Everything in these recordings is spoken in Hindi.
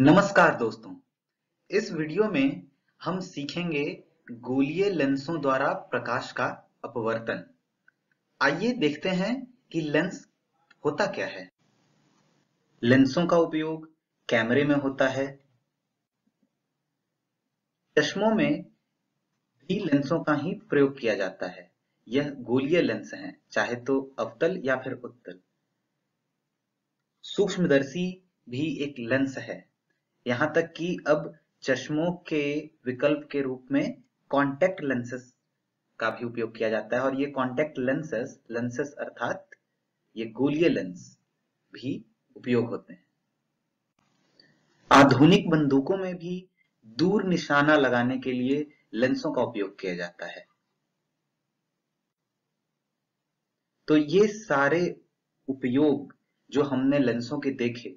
नमस्कार दोस्तों। इस वीडियो में हम सीखेंगे गोलीय लेंसों द्वारा प्रकाश का अपवर्तन। आइए देखते हैं कि लेंस होता क्या है। लेंसों का उपयोग कैमरे में होता है। चश्मों में भी लेंसों का ही प्रयोग किया जाता है। यह गोलीय लेंस हैं, चाहे तो अवतल या फिर उत्तल। सूक्ष्मदर्शी भी एक लेंस है। यहाँ तक कि अब चश्मों के विकल्प के रूप में कॉन्टेक्ट लेंसेस का भी उपयोग किया जाता है और ये कॉन्टेक्ट लेंसेस लेंसेस अर्थात ये गोलीय लेंस भी उपयोग होते हैं। आधुनिक बंदूकों में भी दूर निशाना लगाने के लिए लेंसों का उपयोग किया जाता है। तो ये सारे उपयोग जो हमने लेंसों के देखे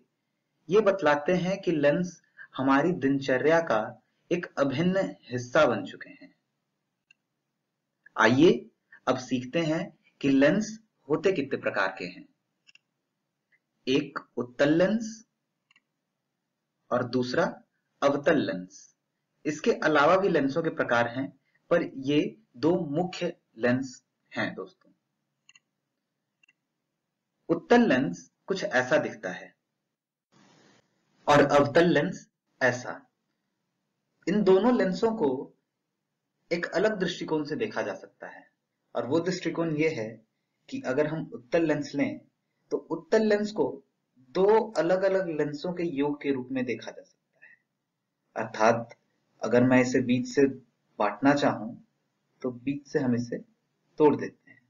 ये बतलाते हैं कि लेंस हमारी दिनचर्या का एक अभिन्न हिस्सा बन चुके हैं। आइए अब सीखते हैं कि लेंस होते कितने प्रकार के हैं। एक उत्तल लेंस और दूसरा अवतल लेंस। इसके अलावा भी लेंसों के प्रकार हैं, पर ये दो मुख्य लेंस हैं दोस्तों। उत्तल लेंस कुछ ऐसा दिखता है और अवतल लेंस ऐसा। इन दोनों लेंसों को एक अलग दृष्टिकोण से देखा जा सकता है। और वो दृष्टिकोण ये है कि अगर हम उत्तल लेंस लें तो उत्तल लेंस को दो अलग अलग लेंसों के योग के रूप में देखा जा सकता है। अर्थात, अगर मैं इसे बीच से बांटना चाहूँ तो बीच से हम इसे तोड़ देते हैं।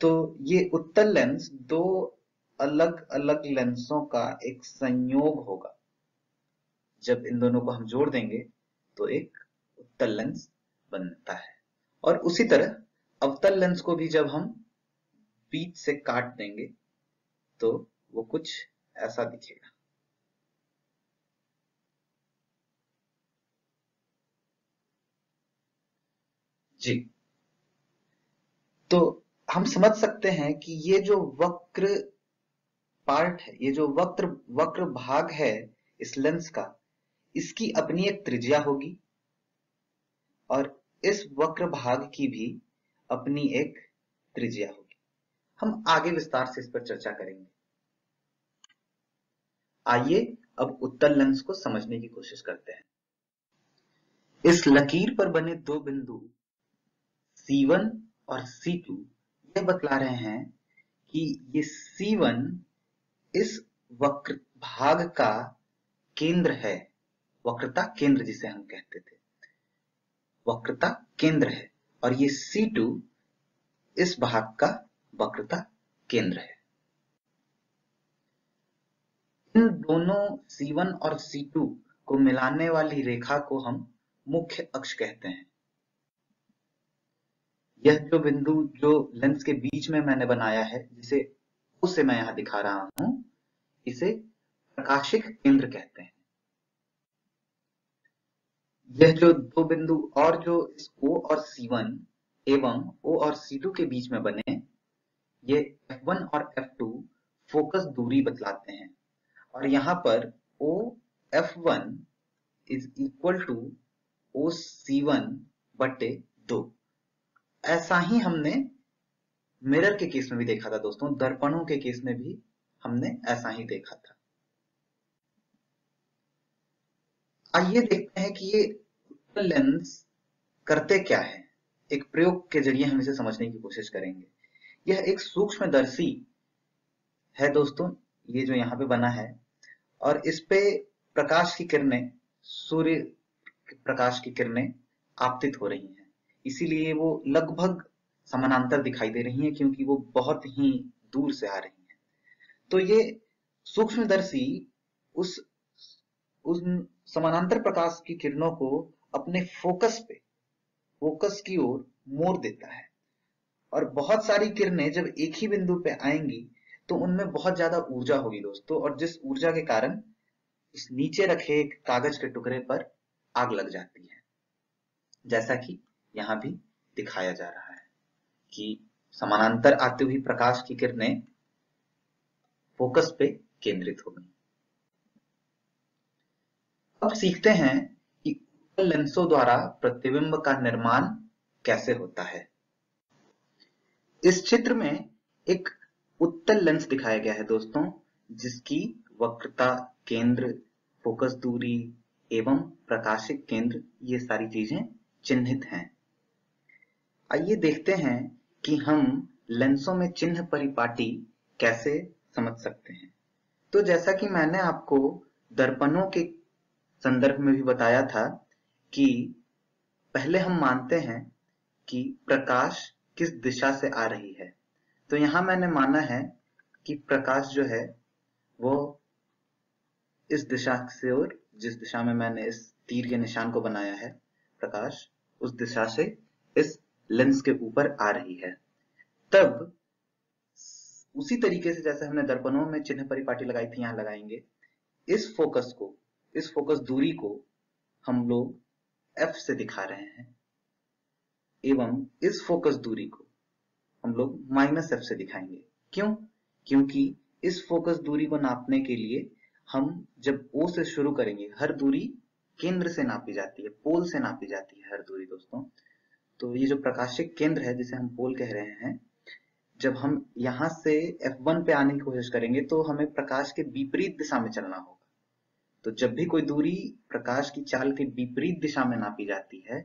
तो ये उत्तल लेंस दो अलग अलग लेंसों का एक संयोग होगा। जब इन दोनों को हम जोड़ देंगे तो एक उत्तल लेंस बनता है। और उसी तरह अवतल लेंस को भी जब हम बीच से काट देंगे तो वो कुछ ऐसा दिखेगा। जी। तो हम समझ सकते हैं कि ये जो वक्र पार्ट है, ये जो वक्र वक्र भाग है इस लेंस का, इसकी अपनी एक त्रिज्या होगी और इस वक्र भाग की भी अपनी एक त्रिज्या होगी। हम आगे विस्तार से इस पर चर्चा करेंगे। आइए अब उत्तल लेंस को समझने की कोशिश करते हैं। इस लकीर पर बने दो बिंदु C1 और C2 यह बतला रहे हैं कि ये C1 इस वक्र भाग का केंद्र है, वक्रता केंद्र जिसे हम कहते थे। वक्रता केंद्र है और ये C2 इस भाग का वक्रता केंद्र है। इन दोनों C1 और C2 को मिलाने वाली रेखा को हम मुख्य अक्ष कहते हैं। यह जो बिंदु, जो लेंस के बीच में मैंने बनाया है, जिसे उसे मैं यहाँ दिखा रहा हूँ इसे प्रकाशिक केंद्र कहते हैं। यह जो दो बिंदु और जो इस O और C1 एवं O और C2 के बीच में बने, ये F1 और F2 फोकस दूरी बतलाते हैं। और यहाँ पर O F1 is equal to O C1 बटे दो। ऐसा ही हमने मिरर के केस में भी देखा था दोस्तों, दर्पणों के केस में भी हमने ऐसा ही देखा था। आइए देखते हैं कि ये लेंस करते क्या है। एक प्रयोग के ज़रिए हम इसे समझने की कोशिश करेंगे। यह एक सूक्ष्मदर्शी है दोस्तों, ये जो यहाँ पे बना है, और इस पे प्रकाश की किरणें, सूर्य प्रकाश की किरणें आपतित हो रही हैं। इसीलिए वो लगभग समानांतर दिखाई दे रही हैं, क्योंकि वो बहुत ही दूर से आ रही तो ये सूक्ष्मदर्शी उस उस समानांतर प्रकाश की किरणों को अपने फोकस पे, फोकस की ओर मोड़ देता है। और बहुत सारी किरणें जब एक ही बिंदु पे आएँगी तो उनमें बहुत ज़्यादा ऊर्जा होगी दोस्तों, और जिस ऊर्जा के कारण इस नीचे रखे एक कागज़ के टुकड़े पर आग लग जाती है। जैसा कि यहाँ भी दिखाया जा रहा है कि समानांतर आती हुई प्रकाश की किरणें फोकस पे केंद्रित हो गई अब सीखते हैं कि लेंसों द्वारा प्रतिबिंब का निर्माण कैसे होता है। इस चित्र में एक उत्तल लेंस दिखाया गया है दोस्तों, जिसकी वक्रता केंद्र, फोकस दूरी एवं प्रकाशिक केंद्र, ये सारी चीज़ें चिन्हित हैं। आइए देखते हैं कि हम लेंसों में चिन्ह परिपाटी कैसे समझ सकते हैं। तो जैसा कि मैंने आपको दर्पणों के संदर्भ में भी बताया था कि पहले हम मानते हैं कि प्रकाश किस दिशा से आ रही है। तो यहाँ मैंने माना है कि प्रकाश जो है, वो इस दिशा से और जिस दिशा में मैंने इस तीर के निशान को बनाया है, प्रकाश उस दिशा से इस लेंस के ऊपर आ रही है। तब उसी तरीके से जैसे हमने दर्पणों में चिन्ह परिपाटी लगाई थी, यहाँ लगाएँगे। इस फोकस को, इस फोकस दूरी को हम लोग एफ़ से दिखा रहे हैं, एवं इस फोकस दूरी को हम लोग माइनस एफ़ से दिखाएँगे। क्यों? क्योंकि इस फोकस दूरी को नापने के लिए हम जब ओ से शुरू करेंगे, हर दूरी केंद्र से नापी जाती है पोल से नापी जाती है हर दूरी, दोस्तों। तो ये जो प्रकाशिक केंद्र है, जिसे हम पोल कह रहे हैं जब हम यहाँ से F1 पे आने की कोशिश करेंगे तो हमें प्रकाश के विपरीत दिशा में चलना होगा। तो जब भी कोई दूरी प्रकाश की चाल के विपरीत दिशा में नापी जाती है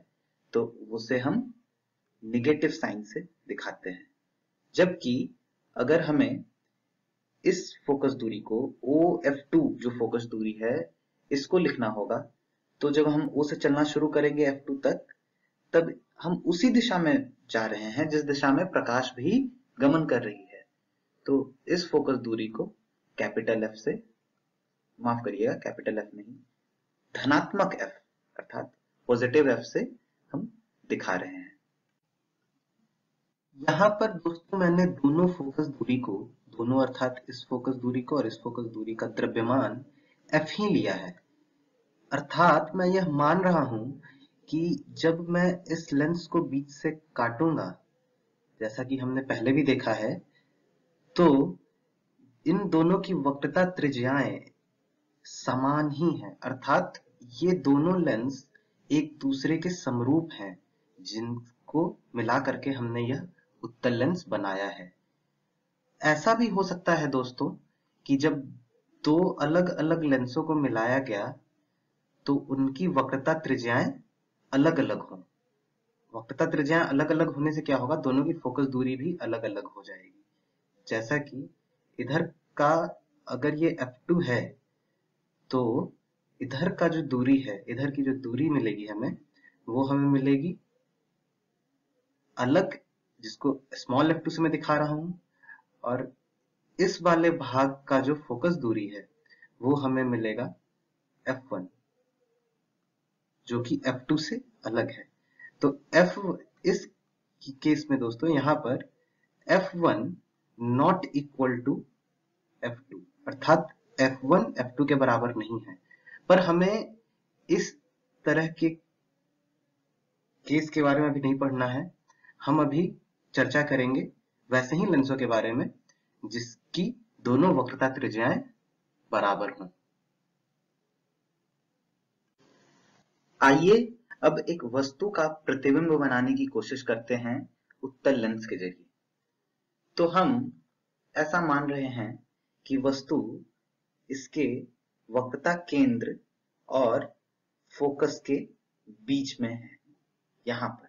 तो उसे हम निगेटिव साइन से दिखाते हैं। जबकि अगर हमें इस फोकस दूरी को ओ एफ़ टू जो फोकस दूरी है, इसको लिखना होगा तो जब हम ओ से चलना शुरू करेंगे एफ़ टू तक, तब हम उसी दिशा में जा रहे हैं, जिस दिशा में प्रकाश भी गमन कर रही है। तो इस फोकस दूरी को कैपिटल एफ़ से, माफ़ करिएगा, कैपिटल एफ़ नहीं, धनात्मक एफ़ अर्थात पॉजिटिव एफ़ से हम दिखा रहे हैं। यहाँ पर दोस्तों मैंने दोनों फोकस दूरी को, दोनों अर्थात इस फोकस दूरी को और इस फोकस दूरी का द्रव्यमान एफ़ ही लिया है। अर्थात मैं यह मान रहा हूँ कि जब मैं इस लेंस को बीच से काटूँगा जैसा कि हमने पहले भी देखा है तो इन दोनों की वक्रता त्रिज्याएँ समान ही हैं। अर्थात ये दोनों लेंस एक दूसरे के समरूप हैं, जिनको मिला करके हमने यह उत्तल लेंस बनाया है। ऐसा भी हो सकता है दोस्तों कि जब दो अलग अलग लेंसों को मिलाया गया तो उनकी वक्रता त्रिज्याएँ अलग अलग हो। वक्रता त्रिज्याएँ अलग अलग होने से क्या होगा? दोनों की फोकस दूरी भी अलग अलग हो जाएगी। जैसा कि इधर का अगर ये f2 है तो इधर का जो दूरी है, इधर की जो दूरी मिलेगी हमें, वो हमें मिलेगी अलग, जिसको स्मॉल f2 से मैं दिखा रहा हूँ, और इस वाले भाग का जो फोकस दूरी है, वो हमें मिलेगा F1 जो कि F2 से अलग है। तो F, इस केस में दोस्तों, यहाँ पर F1 not equal to F2 अर्थात F1 F2 के बराबर नहीं है। पर हमें इस तरह के केस के बारे में अभी नहीं पढ़ना है। हम अभी चर्चा करेंगे वैसे ही लेंसों के बारे में, जिसकी दोनों वक्रता त्रिज्याएँ बराबर हों। आइए अब एक वस्तु का प्रतिबिंब बनाने की कोशिश करते हैं उत्तल लेंस के ज़रिए। तो हम ऐसा मान रहे हैं कि वस्तु इसके वक्रता केंद्र और फोकस के बीच में है, यहाँ पर,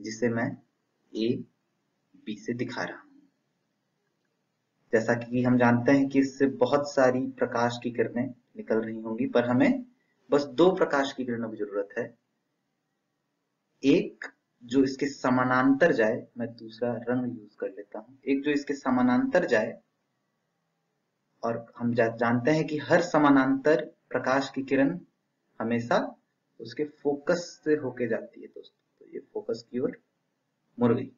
जिसे मैं ए बी से दिखा रहा हूँ। जैसा कि हम जानते हैं कि इससे बहुत सारी प्रकाश की किरणें निकल रही होंगी, पर हमें बस दो प्रकाश की किरणों की ज़रूरत है। एक जो इसके समानांतर जाए मैं दूसरा रंग यूज़ कर लेता हूँ। एक जो इसके समानांतर जाए और हम जा, जानते हैं कि हर समानांतर प्रकाश की किरण हमेशा उसके फोकस से होके जाती है दोस्तों। तो ये फोकस की ओर मुड़ गई।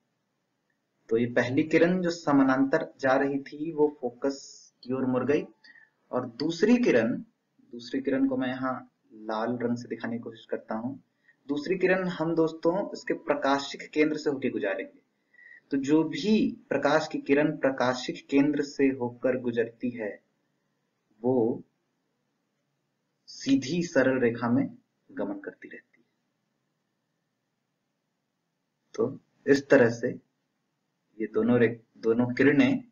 तो ये पहली किरण जो समानांतर जा रही थी वो फोकस की ओर मुड़ गई। और दूसरी किरण दूसरी किरण को मैं यहाँ लाल रंग से दिखाने की कोशिश करता हूँ। दूसरी किरण हम दोस्तों इसके प्रकाशिक केंद्र से होकर गुजारेंगे। तो जो भी प्रकाश की किरण प्रकाशिक केंद्र से होकर गुजरती है, वो सीधी सरल रेखा में गमन करती रहती है। तो इस तरह से ये दोनों रे, दोनों किरणें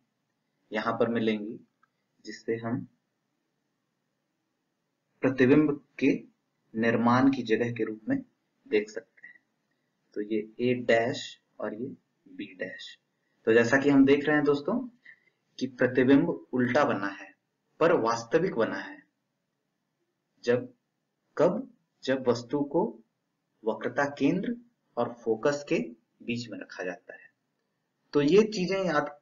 यहाँ पर मिलेंगी, जिससे हम प्रतिबिंब के निर्माण की जगह के रूप में देख सकते हैं। तो ये ए डैश और ये बी डैश तो जैसा कि हम देख रहे हैं दोस्तों कि प्रतिबिंब उल्टा बना है, पर वास्तविक बना है। जब, कब, जब वस्तु को वक्रता केंद्र और फोकस के बीच में रखा जाता है। तो ये चीज़ें याद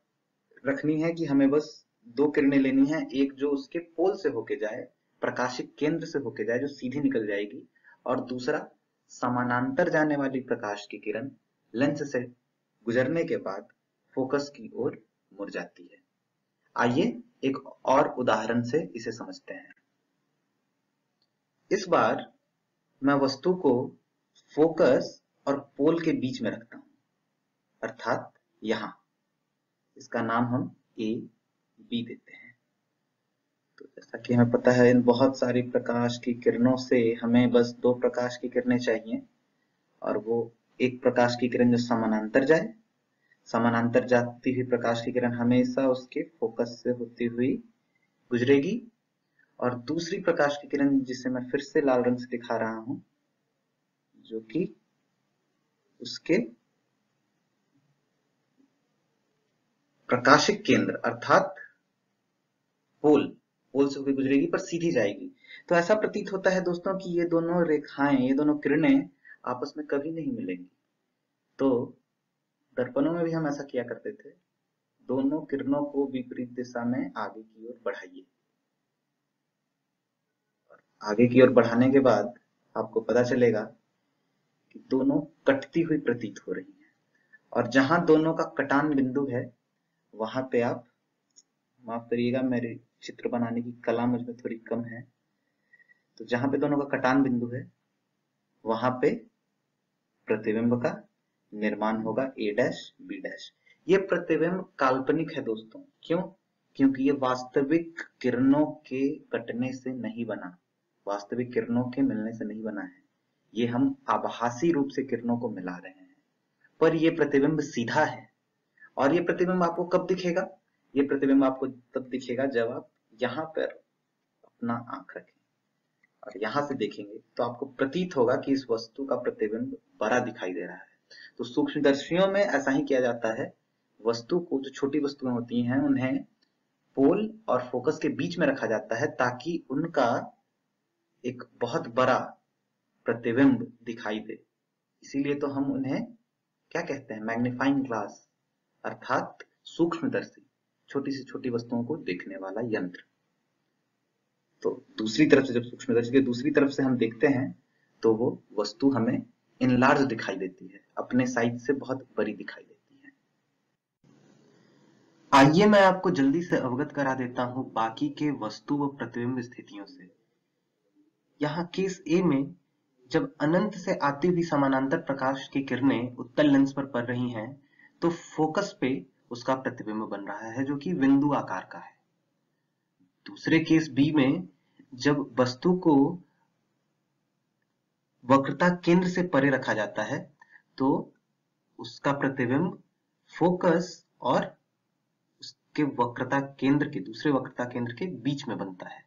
रखनी है कि हमें बस दो किरणें लेनी है, एक जो उसके पोल से होके जाए प्रकाशिक केंद्र से होके जाए, जो सीधी निकल जाएगी, और दूसरा समानांतर जाने वाली प्रकाश की किरण लेंस से गुजरने के बाद फोकस की ओर मुड़ जाती है। आइए एक और उदाहरण से इसे समझते हैं। इस बार मैं वस्तु को फोकस और पोल के बीच में रखता हूँ, अर्थात यहाँ। इसका नाम हम ए बी देते हैं। जैसा कि हमें पता है, इन बहुत सारी प्रकाश की किरणों से हमें बस दो प्रकाश की किरणें चाहिए और वो एक प्रकाश की किरण जो समानांतर जाए। समानांतर जाती हुई प्रकाश की किरण हमेशा उसके फोकस से होती हुई गुजरेगी और दूसरी प्रकाश की किरण जिसे मैं फिर से लाल रंग से दिखा रहा हूँ, जो कि उसके प्रकाशिक केंद्र, अर्थात पोल। पोल से होकर गुजरेगी, पर सीधी जाएगी। तो ऐसा प्रतीत होता है दोस्तों कि ये दोनों रेखाएँ, ये दोनों किरणें आपस में कभी नहीं मिलेंगी। तो दर्पणों में भी हम ऐसा किया करते थे, दोनों किरणों को विपरीत दिशा में आगे की ओर बढ़ाइए। आगे की ओर बढ़ाने के बाद आपको पता चलेगा कि दोनों कटती हुई प्रतीत हो रही है। और जहाँ दोनों का कटान बिंदु है, वहाँ पे आप माफ़ करिएगा, मेरे चित्र बनाने की कला मुझमें थोड़ी कम है। तो जहाँ पे दोनों का कटान बिंदु है, वहाँ पे प्रतिबिंब का निर्माण होगा ए डैश बी डैश ये प्रतिबिंब काल्पनिक है दोस्तों। क्यों? क्योंकि ये वास्तविक किरणों के कटने से नहीं बना। वास्तविक किरणों के मिलने से नहीं बना है। ये हम आभासी रूप से किरणों को मिला रहे हैं। पर यह प्रतिबिंब सीधा है। और ये प्रतिबिंब आपको कब दिखेगा? ये प्रतिबिंब आपको तब दिखेगा जब आप यहाँ पर अपना आँख रखें और यहाँ से देखेंगे तो आपको प्रतीत होगा कि इस वस्तु का प्रतिबिंब बड़ा दिखाई दे रहा है। तो सूक्ष्मदर्शियों में ऐसा ही किया जाता है। वस्तु को जो छोटी वस्तुएँ होती हैं, उन्हें पोल और फोकस के बीच में रखा जाता है ताकि उनका एक बहुत बड़ा प्रतिबिंब दिखाई दे। इसीलिए तो हम उन्हें क्या कहते हैं? मैग्निफाइंग ग्लास, अर्थात सूक्ष्मदर्शी। छोटी से छोटी वस्तुओं को देखने वाला यंत्र। तो दूसरी तरफ़ से जब सूक्ष्मदर्शी के दूसरी तरफ़ से हम देखते हैं तो वो वस्तु हमें इनलार्ज दिखाई देती है, अपने साइज़ से बहुत बड़ी दिखाई देती है। आइए मैं आपको जल्दी से अवगत करा देता हूँ बाकी के वस्तु व प्रतिबिंब स्थितियों से। यहाँ केस ए में जब अनंत से आती हुई समानांतर प्रकाश की किरणें उत्तल लेंस पर पड़ रही हैं तो फोकस पे उसका प्रतिबिंब बन रहा है, जो कि बिंदु आकार का है। दूसरे केस बी में, जब वस्तु को वक्रता केंद्र से परे रखा जाता है तो उसका प्रतिबिंब फोकस और उसके वक्रता केंद्र के, दूसरे वक्रता केंद्र के बीच में बनता है।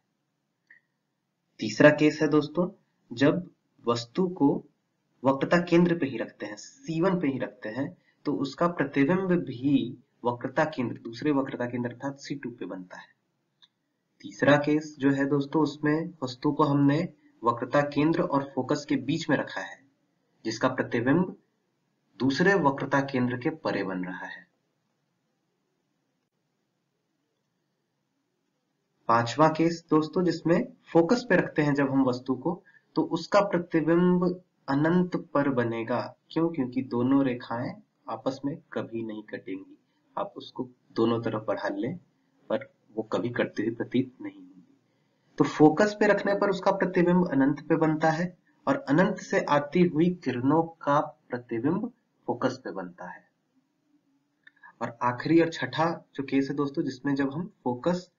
तीसरा केस है दोस्तों, जब वस्तु को वक्रता केंद्र पे ही रखते हैं C1 पे ही रखते हैं तो उसका प्रतिबिंब भी वक्रता केंद्र, दूसरे वक्रता केंद्र अर्थात C2 पे बनता है। तीसरा केस जो है दोस्तों, उसमें वस्तु को हमने वक्रता केंद्र और फोकस के बीच में रखा है, जिसका प्रतिबिंब दूसरे वक्रता केंद्र के परे बन रहा है। पांचवा केस दोस्तों, जिसमें फोकस पे रखते हैं जब हम वस्तु को तो उसका प्रतिबिंब अनंत पर बनेगा। क्यों? क्योंकि दोनों रेखाएँ आपस में कभी नहीं कटेंगी। आप उसको दोनों तरफ़ बढ़ा लें, पर वो कभी कटती हुए प्रतीत नहीं होगी। तो फोकस पे रखने पर उसका प्रतिबिंब अनंत पे बनता है और अनंत से आती हुई किरणों का प्रतिबिंब फोकस पे बनता है। और आखिरी और छठा जो केस है दोस्तों, जिसमें जब हम फोकस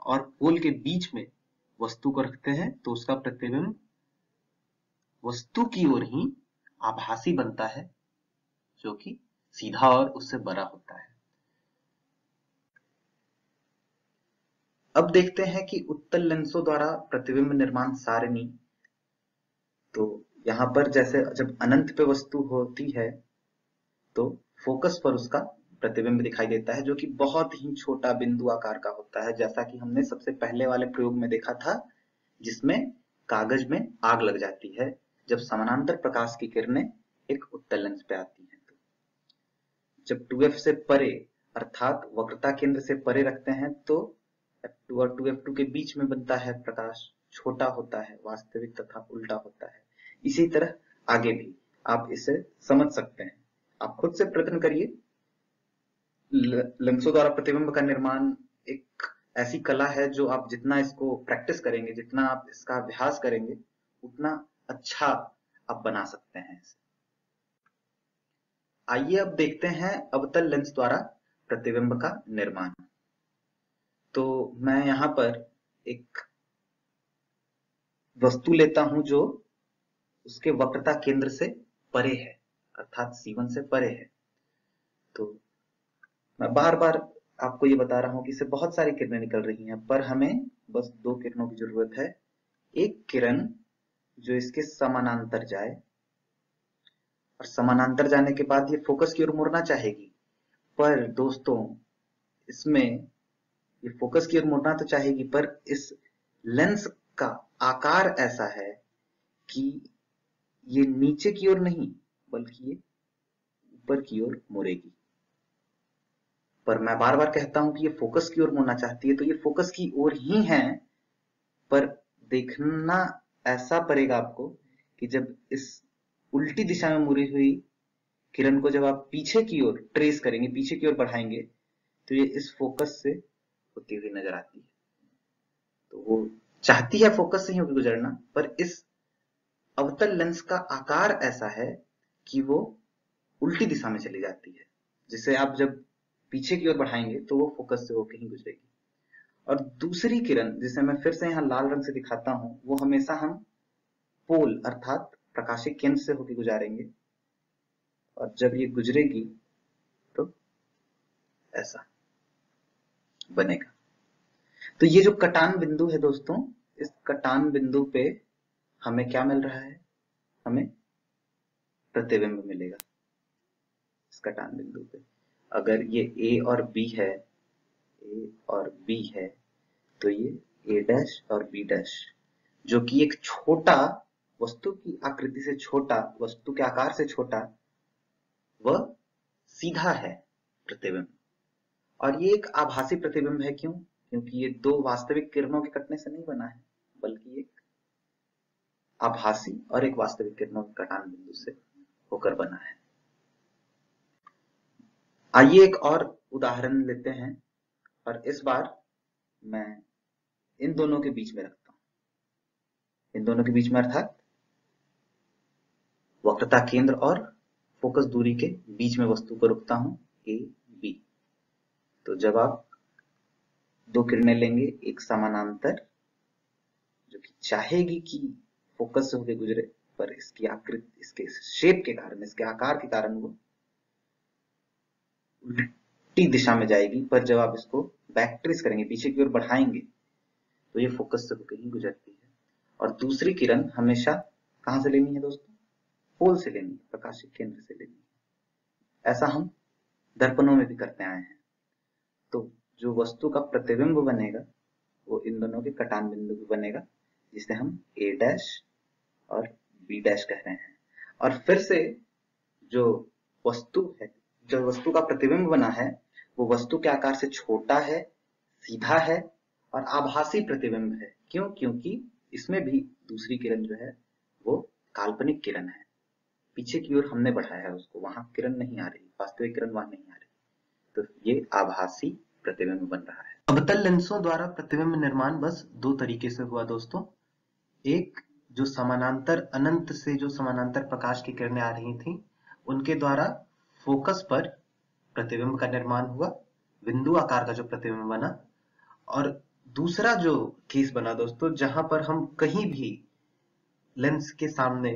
और पोल के बीच में वस्तु को रखते हैं तो उसका प्रतिबिंब वस्तु की ओर ही आभासी बनता है, जो कि सीधा और उससे बड़ा होता है। अब देखते हैं कि उत्तल लेंसों द्वारा प्रतिबिंब निर्माण सारणी तो यहाँ पर जैसे जब अनंत पे वस्तु होती है तो फोकस पर उसका प्रतिबिंब दिखाई देता है, जो कि बहुत ही छोटा बिंदु आकार का होता है, जैसा कि हमने सबसे पहले वाले प्रयोग में देखा था, जिसमें कागज़ में आग लग जाती है, जब समानांतर प्रकाश की किरणें एक उत्तल लेंस पे आती हैं। तो जब 2f से परे, अर्थात वक्रता केंद्र से परे रखते हैं तो f2 और 2f2 के बीच में बनता है प्रकाश, छोटा होता है, वास्तविक तथा उल्टा होता है। इसी तरह आगे भी, आप इसे समझ सकते हैं। आप खुद से प्रयत्न करिए। लेंसों द्वारा प्रतिबिंब का निर्माण एक ऐसी कला है जो आप जितना इसको प्रैक्टिस करेंगे, जितना आप इसका अभ्यास करेंगे, उतना अच्छा आप बना सकते हैं इसे। आइए अब देखते हैं अवतल लेंस द्वारा प्रतिबिंब का निर्माण। तो मैं यहाँ पर एक वस्तु लेता हूँ जो उसके वक्रता केंद्र से परे है, अर्थात C1 से परे है। तो मैं बार बार आपको ये बता रहा हूँ कि इससे बहुत सारी किरणें निकल रही हैं, पर हमें बस दो किरणों की ज़रूरत है। एक किरण जो इसके समानांतर जाए, और समानांतर जाने के बाद ये फोकस की ओर मुड़ना चाहेगी। पर दोस्तों, इसमें ये फोकस की ओर मुड़ना तो चाहेगी, पर इस लेंस का आकार ऐसा है कि ये नीचे की ओर नहीं, बल्कि ये ऊपर की ओर मुड़ेगी। पर मैं बार बार कहता हूँ कि ये फोकस की ओर मुड़ना चाहती है तो ये फोकस की ओर ही है, पर देखना ऐसा पड़ेगा आपको कि जब इस उल्टी दिशा में मुड़ी हुई किरण को जब आप पीछे की ओर ट्रेस करेंगे, पीछे की ओर बढ़ाएँगे तो ये इस फोकस से होती हुई नज़र आती है। तो वो चाहती है फोकस से ही होकर गुजरना, पर इस अवतल लेंस का आकार ऐसा है कि वो उल्टी दिशा में चली जाती है, जिसे आप जब पीछे की ओर बढ़ाएँगे तो वो फोकस से होकर ही गुजरेगी। और दूसरी किरण, जिसे मैं फिर से यहाँ लाल रंग से दिखाता हूँ, वो हमेशा हम पोल अर्थात प्रकाशिक केंद्र से होकर गुजारेंगे। और जब ये गुजरेगी तो ऐसा। बनेगा। तो ये जो कटान बिंदु है दोस्तों, इस कटान बिंदु पे हमें क्या मिल रहा है? हमें प्रतिबिंब मिलेगा इस कटान बिंदु पे। अगर ये ए और बी है ए और बी है तो ये ए डैश और बी डैश जो कि एक छोटा वस्तु की आकृति से छोटा, वस्तु के आकार से छोटा, वह सीधा है प्रतिबिंब। और ये एक आभासी प्रतिबिंब है क्यों? क्योंकि ये दो वास्तविक किरणों के कटने से नहीं बना है, बल्कि एक आभासी और एक वास्तविक किरणों के कटान बिंदु से होकर बना है। आइए एक और उदाहरण लेते हैं, और इस बार मैं इन दोनों के बीच में रखता हूँ। इन दोनों के बीच में अर्थात वक्रता केंद्र और फोकस दूरी के बीच में वस्तु को रुकता हूँ, ए तो जब आप दो किरणें लेंगे, एक समानांतर, जो कि चाहेगी कि फोकस से होकर गुजरे, पर इसकी आकृति, इसके शेप के कारण, इसके आकार के कारण वो उल्टी दिशा में जाएगी। पर जब आप इसको बैक ट्रेस करेंगे, पीछे की ओर बढ़ाएँगे तो ये फोकस से होकर ही गुजरती है। और दूसरी किरण हमेशा कहाँ से लेनी है दोस्तों? पोल से लेनी है प्रकाशिक केंद्र से लेनी है। ऐसा हम दर्पणों में भी करते आए हैं। जो वस्तु का प्रतिबिंब बनेगा, वो इन दोनों के कटान बिंदु भी बनेगा, जिसे हम ए डैश और बी डैश कह रहे हैं। और फिर से जो वस्तु है, जो वस्तु का प्रतिबिंब बना है, वो वस्तु के आकार से छोटा है, सीधा है और आभासी प्रतिबिंब है। क्यों? क्योंकि इसमें भी दूसरी किरण जो है, वो काल्पनिक किरण है। पीछे की ओर हमने बढ़ाया है उसको, वहाँ किरण नहीं आ रही, वास्तविक किरण वहाँ नहीं आ रही। तो ये आभासी प्रतिबिंब बन रहा है। अवतल लेंसों द्वारा प्रतिबिंब निर्माण बस दो तरीके से हुआ दोस्तों। एक, जो समानांतर, अनंत से जो समानांतर प्रकाश की किरणें आ रही थी, उनके द्वारा फोकस पर प्रतिबिंब का निर्माण हुआ, बिंदु आकार का जो प्रतिबिंब बना। और दूसरा जो केस बना दोस्तों, जहाँ पर हम कहीं भी लेंस के सामने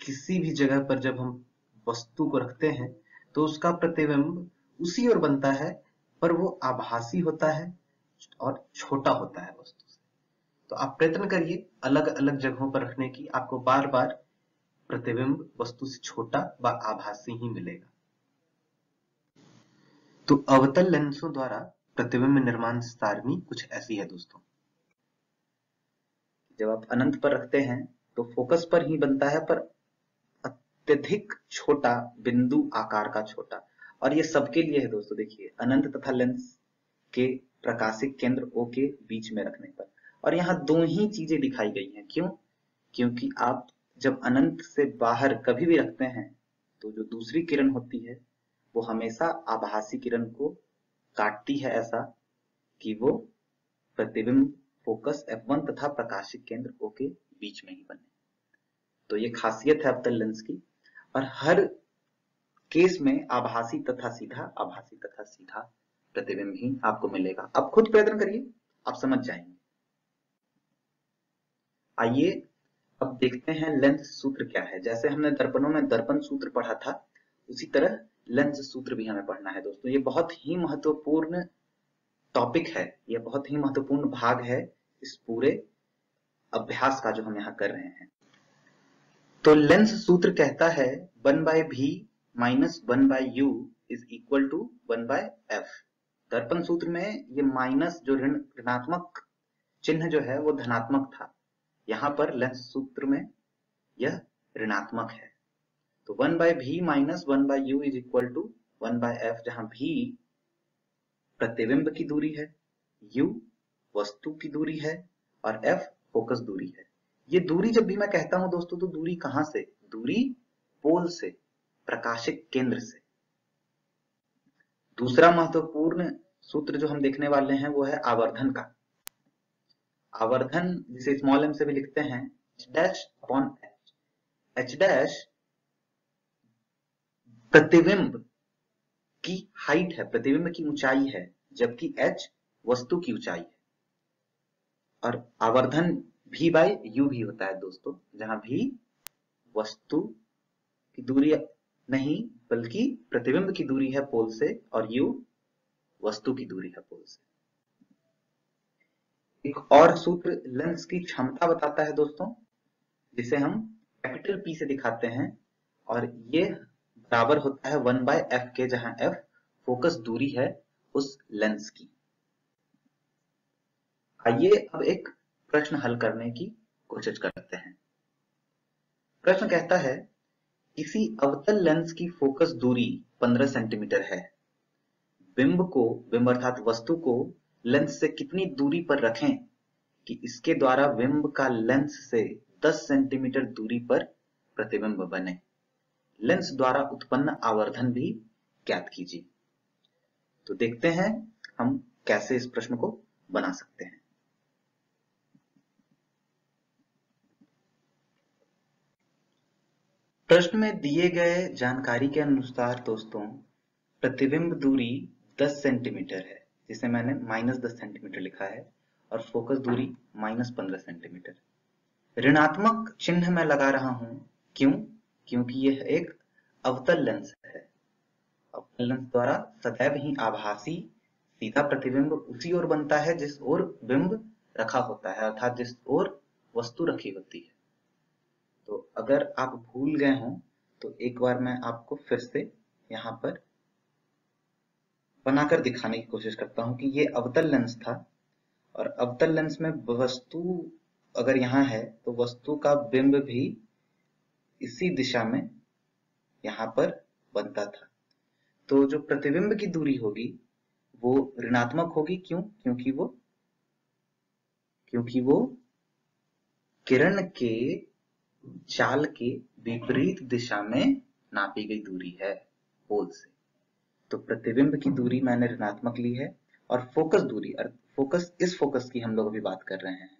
किसी भी जगह पर जब हम वस्तु को रखते हैं तो उसका प्रतिबिंब उसी ओर बनता है पर वो आभासी होता है और छोटा होता है वस्तु से। तो आप प्रयत्न करिए अलग अलग जगहों पर रखने की। आपको बार बार प्रतिबिंब वस्तु से छोटा व आभासी ही मिलेगा। तो अवतल लेंसों द्वारा प्रतिबिंब निर्माण सारणी कुछ ऐसी है दोस्तों। जब आप अनंत पर रखते हैं तो फोकस पर ही बनता है, पर अत्यधिक छोटा बिंदु आकार का छोटा। और ये सबके लिए है दोस्तों, देखिए, अनंत तथा लेंस के प्रकाशिक केंद्र ओ के बीच में रखने पर। और यहाँ दो ही चीज़ें दिखाई गई हैं। क्यों? क्योंकि आप जब अनंत से बाहर कभी भी रखते हैं तो जो दूसरी किरण होती है, वो हमेशा आभासी किरण को काटती है ऐसा कि वो प्रतिबिंब फोकस F1 तथा प्रकाशिक केंद्र O के बीच में ही बने। तो ये खासियत है अवतल लेंस की। और हर केस में आभासी तथा सीधा, आभासी तथा सीधा प्रतिबिंब ही आपको मिलेगा। आप खुद प्रयत्न करिए, आप समझ जाएँगे। आइए अब देखते हैं लेंस सूत्र क्या है। जैसे हमने दर्पणों में दर्पण सूत्र पढ़ा था, उसी तरह लेंस सूत्र भी हमें पढ़ना है दोस्तों। ये बहुत ही महत्वपूर्ण टॉपिक है, ये बहुत ही महत्वपूर्ण भाग है इस पूरे अभ्यास का जो हम यहाँ कर रहे हैं। तो लेंस सूत्र कहता है one by V minus one by U is equal to one by F. दर्पण सूत्र में ये माइनस जो ऋण, ऋणात्मक चिन्ह जो है वो धनात्मक था। यहाँ पर लेंस सूत्र में यह ऋणात्मक है। तो one by V minus one by U is equal to one by F, जहाँ भी प्रतिबिंब की दूरी है, यू वस्तु की दूरी है और एफ़ फोकस दूरी है। ये दूरी जब भी मैं कहता हूँ दोस्तों तो दूरी कहाँ से? दूरी पोल से। प्रकाशिक केंद्र से। दूसरा महत्वपूर्ण सूत्र जो हम देखने वाले हैं वो है आवर्धन का। आवर्धन जिसे स्मॉल एम से भी लिखते हैं H dash upon H H dash प्रतिबिंब की हाइट है, प्रतिबिंब की ऊंचाई है, जबकि एच वस्तु की ऊंचाई है। और आवर्धन भी बाय यू भी होता है दोस्तों, जहाँ भी वस्तु की दूरी नहीं, बल्कि प्रतिबिंब की दूरी है पोल से और यू वस्तु की दूरी है पोल से। एक और सूत्र लेंस की क्षमता बताता है दोस्तों, जिसे हम कैपिटल पी से दिखाते हैं, और ये बराबर होता है वन बाय एफ़ के, जहाँ एफ़ फोकस दूरी है उस लेंस की। आइए अब एक प्रश्न हल करने की कोशिश करते हैं। प्रश्न कहता है किसी अवतल लेंस की फोकस दूरी 15 सेंटीमीटर है। बिंब को, बिंब अर्थात वस्तु को लेंस से कितनी दूरी पर रखें कि इसके द्वारा बिंब का लेंस से 10 सेंटीमीटर दूरी पर प्रतिबिंब बने। लेंस द्वारा उत्पन्न आवर्धन भी ज्ञात कीजिए। तो देखते हैं हम कैसे इस प्रश्न को बना सकते हैं। प्रश्न में दिए गए जानकारी के अनुसार दोस्तों, प्रतिबिंब दूरी 10 सेंटीमीटर है, जिसे मैंने माइनस दस सेंटीमीटर लिखा है, और फोकस दूरी माइनस पंद्रह सेंटीमीटर। ऋणात्मक चिन्ह मैं लगा रहा हूँ, क्यों? क्योंकि यह एक अवतल लेंस है। अवतल लेंस द्वारा सदैव ही आभासी, सीधा प्रतिबिंब उसी ओर बनता है जिस ओर बिंब रखा होता है, अर्थात जिस ओर वस्तु रखी होती है। तो अगर आप भूल गए हों तो एक बार मैं आपको फिर से यहाँ पर बनाकर दिखाने की कोशिश करता हूँ कि ये अवतल लेंस था और अवतल लेंस में वस्तु अगर यहाँ है तो वस्तु का बिंब भी इसी दिशा में यहाँ पर बनता था। तो जो प्रतिबिंब की दूरी होगी, वो ऋणात्मक होगी। क्यों? क्योंकि वो क्योंकि वो किरण के चाल के विपरीत दिशा में नापी गई दूरी है पोल से। तो प्रतिबिंब की दूरी मैंने ऋणात्मक ली है और फोकस दूरी फोकस इस फोकस की हम लोग अभी बात कर रहे हैं।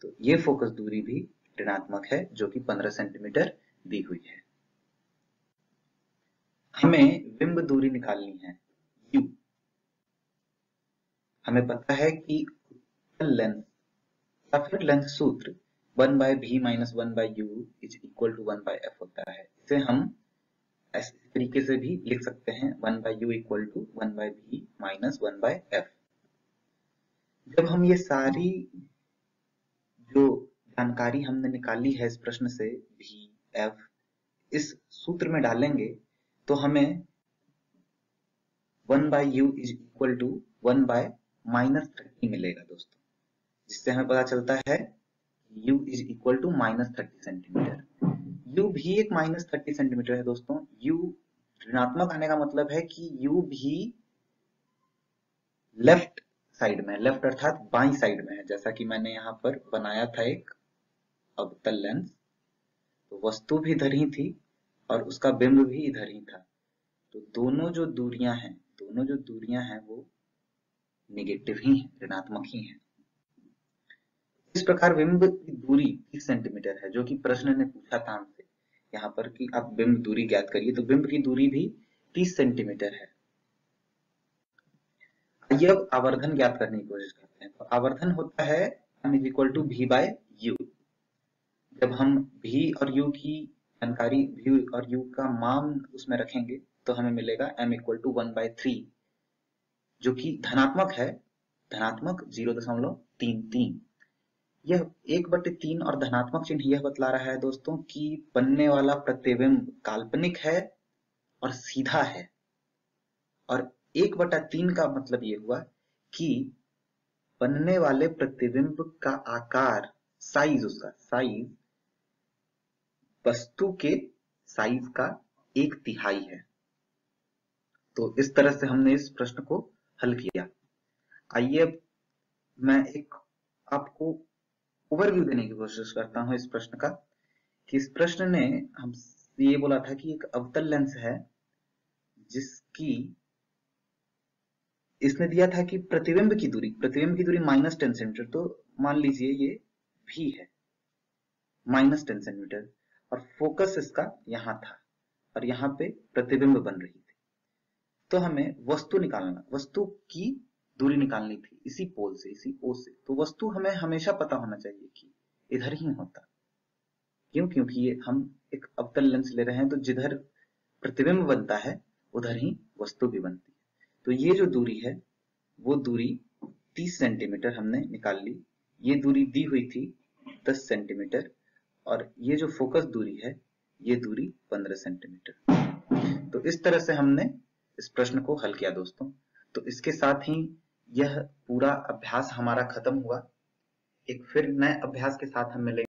तो ये फोकस दूरी भी ऋणात्मक है, जो कि 15 सेंटीमीटर दी हुई है। हमें बिंब दूरी निकालनी है, u हमें पता है कि लेंथ या फिर लेंथ सूत्र one by V minus one by U is equal to one by F होता है। इसे हम इस तरीके से भी लिख सकते हैं, one by U equal to one by V minus one by F. जब हम ये सारी जो जानकारी हमने निकाली है इस प्रश्न से भी एफ़, इस सूत्र में डालेंगे तो हमें one by U is equal to one by minus thirty मिलेगा दोस्तों, जिससे हमें पता चलता है u is equal to minus thirty centimetre u भी एक माइनस थर्टी सेंटीमीटर है दोस्तों। U ऋणात्मक आने का मतलब है कि u भी लेफ़्ट साइड में लेफ़्ट अर्थात बाई साइड में है। जैसा कि मैंने यहाँ पर बनाया था एक अवतल लेंस तो वस्तु भी इधर ही थी और उसका बिंब भी इधर ही था। तो दोनों जो दूरियाँ हैं, दोनों जो दूरियाँ हैं वो निगेटिव ही है, ऋणात्मक ही है। इस प्रकार बिंब की दूरी 30 सेंटीमीटर है, जो कि प्रश्न ने पूछा था हमसे यहाँ पर कि आप बिंब दूरी ज्ञात करिए तो बिंब की दूरी भी 30 सेंटीमीटर है। अब आवर्धन ज्ञात करने की कोशिश करते हैं। तो आवर्धन होता है m is equal to V by U जब हम भी और u की जानकारी भी और u का मान उसमें रखेंगे तो हमें मिलेगा m equal to one by three जो कि धनात्मक है, धनात्मक ज़ीरो दशमलव तीन तीन। यह एक बटे तीन और धनात्मक चिन्ह यह बतला रहा है दोस्तों कि बनने वाला प्रतिबिंब काल्पनिक है और सीधा है। और एक बटा तीन का मतलब यह हुआ कि बनने वाले प्रतिबिंब का आकार साइज़ उसका साइज़ वस्तु के साइज़ का एक तिहाई है। तो इस तरह से हमने इस प्रश्न को हल किया। आइए मैं एक आपको ओवरव्यू देने की कोशिश करता हूँ इस प्रश्न का, कि इस प्रश्न ने हम ये बोला था कि एक अवतल लेंस है, जिसकी, इसने दिया था कि प्रतिबिंब की दूरी, प्रतिबिंब की दूरी माइनस टेन सेंटीमीटर तो मान लीजिए ये भी है माइनस टेन सेंटीमीटर और फोकस इसका यहाँ था, और यहाँ पे प्रतिबिंब बन रही थी। तो हमें वस्तु निकालना, वस्तु की दूरी निकालनी थी, इसी पोल से, इसी ओ से। तो वस्तु हमें हमेशा पता होना चाहिए कि इधर ही होता। क्यों? क्योंकि ये हम एक अवतल लेंस ले रहे हैं तो जिधर प्रतिबिंब बनता है, उधर ही वस्तु भी बनती है। तो ये जो दूरी है, वो दूरी 30 सेंटीमीटर हमने निकाल ली। ये दूरी दी हुई थी 10 सेंटीमीटर, और ये जो फोकस दूरी है, ये दूरी 15 सेंटीमीटर। तो इस तरह से हमने इस प्रश्न को हल किया, दोस्तों। तो इसके साथ ही यह पूरा अभ्यास हमारा खत्म हुआ। एक फिर नए अभ्यास के साथ हम मिलेंगे।